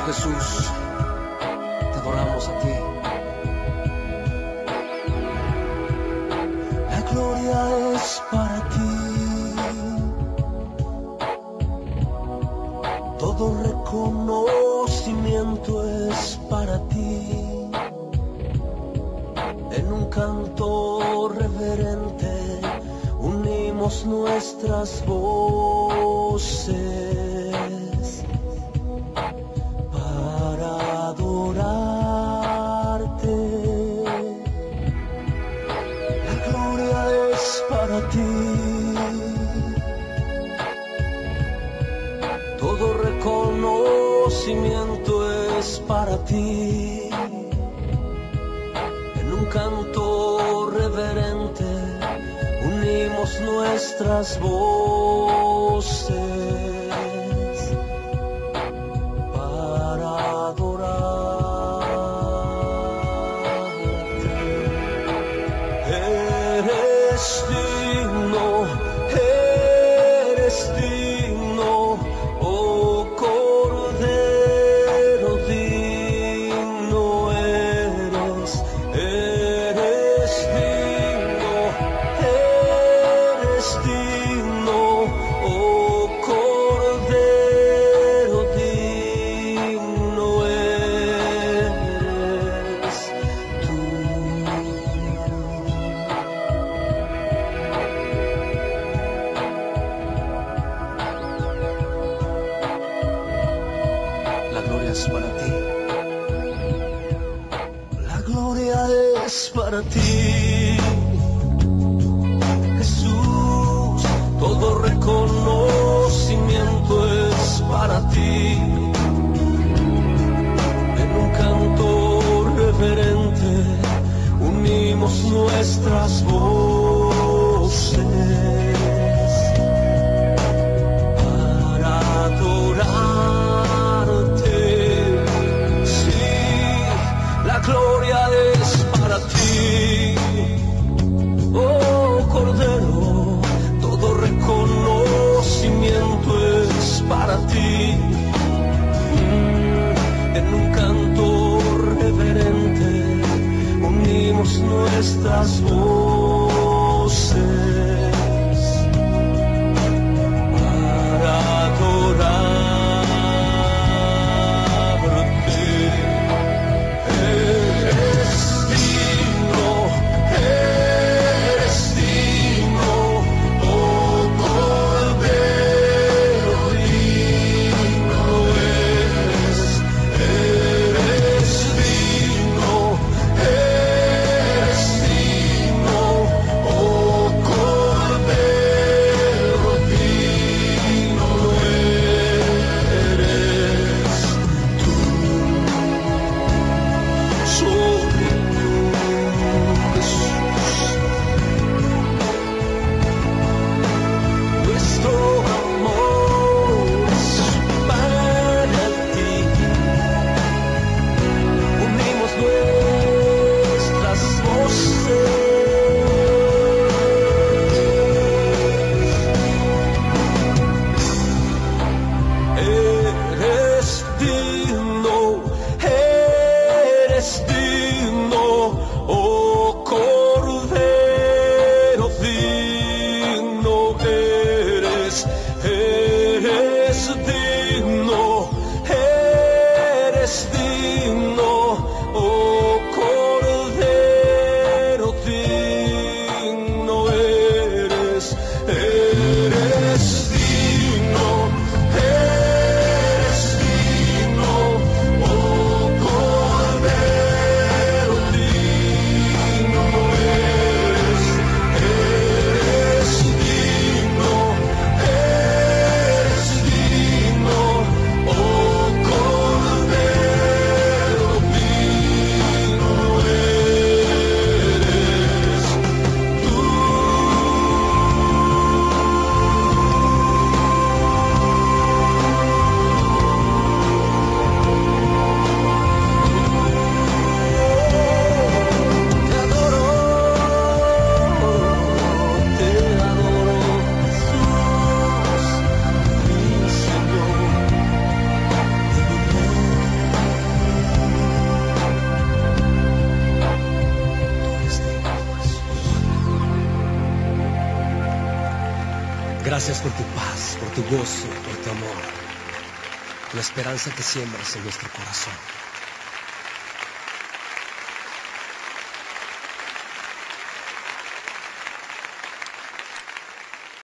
Jesús, te adoramos a ti. La gloria es para ti. Todo reconocimiento es para ti. En un canto reverente unimos nuestras voces reconocimiento es para ti. En un canto reverente unimos nuestras voces para adorarte. Eres digno, es para ti, Jesús. Todo reconocimiento es para ti. En un canto reverente unimos nuestras voces para adorarte. Sí, la gloria unimos Gracias por tu paz, por tu gozo, por tu amor, la esperanza que siembras en nuestro corazón.